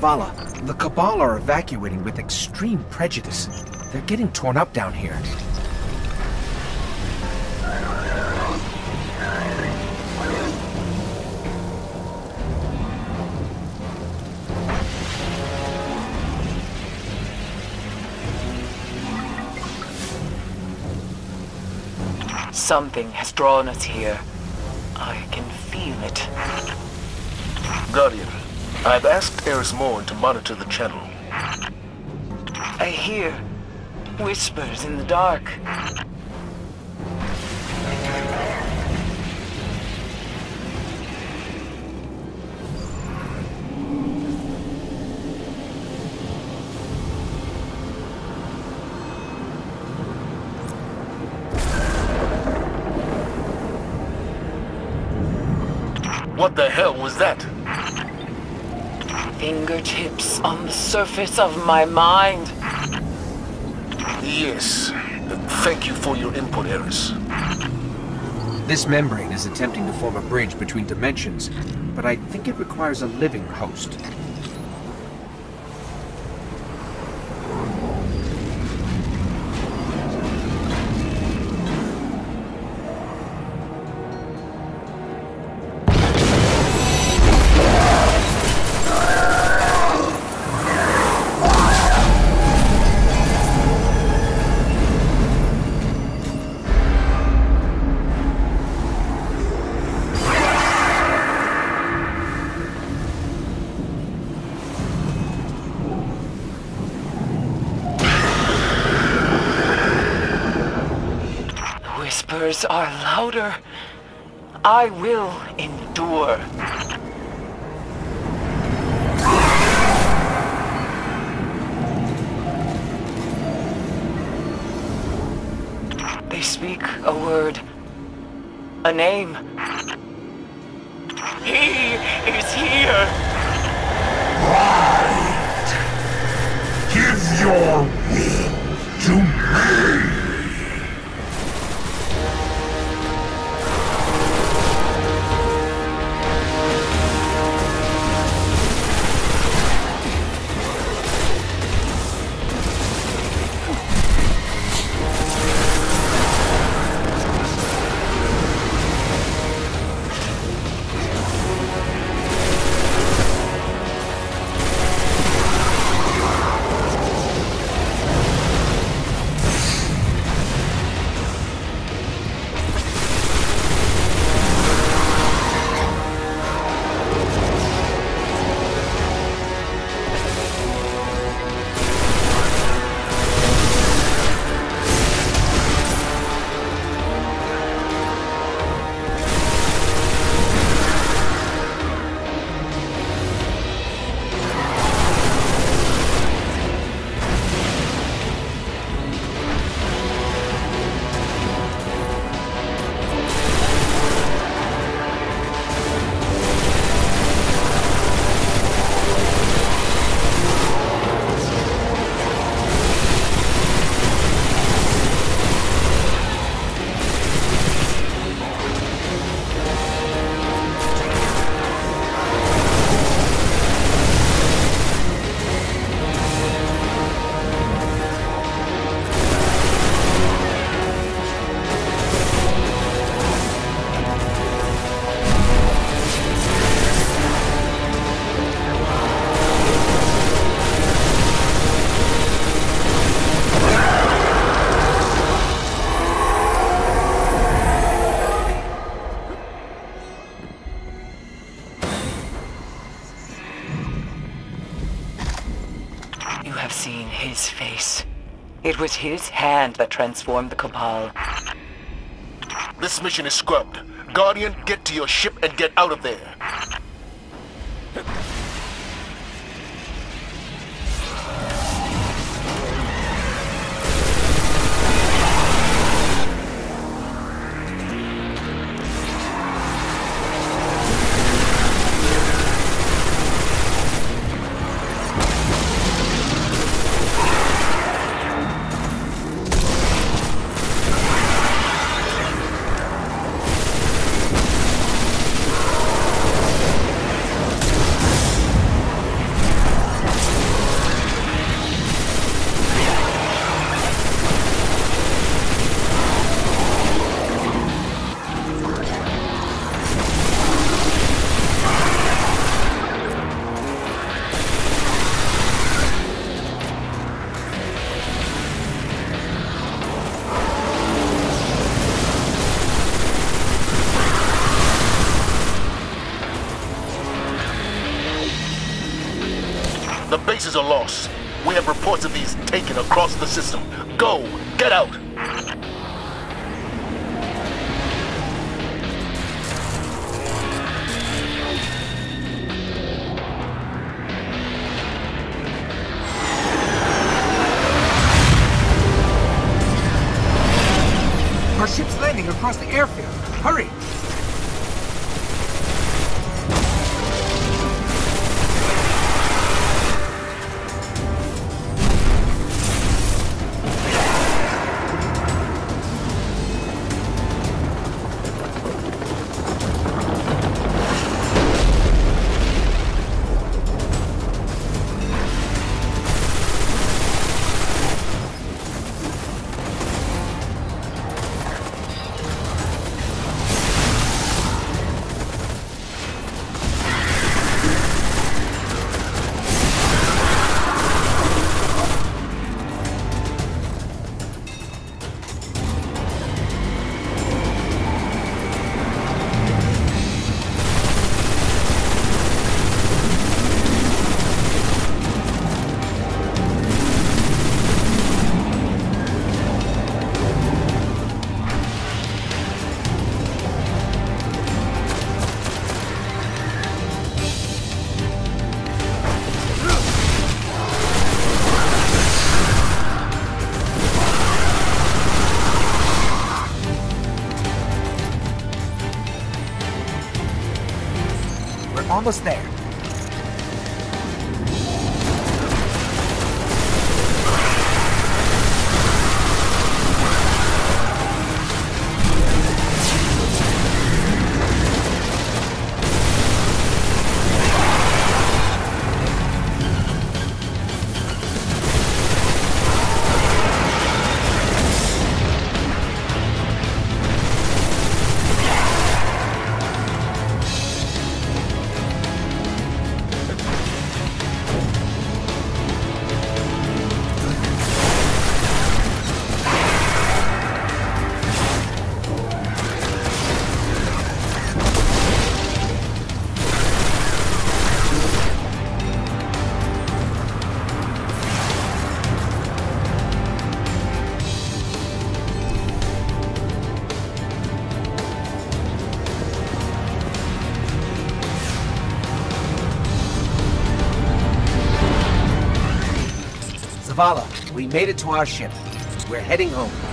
Zavala. The Cabal are evacuating with extreme prejudice. They're getting torn up down here. Something has drawn us here. I can feel it. Guardian, I've asked Eris Morn to monitor the channel. I hear whispers in the dark. What the hell was that? Fingertips on the surface of my mind. Yes. Thank you for your input, Eris. This membrane is attempting to form a bridge between dimensions, but I think it requires a living host. Whispers are louder. I will endure. They speak a word, a name. He is here. Give your It was his hand that transformed the Cabal. This mission is scrubbed. Guardian, get to your ship and get out of there. The base is a loss. We have reports of these taken across the system. Go! Get out! Our ship's landing across the airfield. Hurry! Almost there. Zavala, we made it to our ship. We're heading home.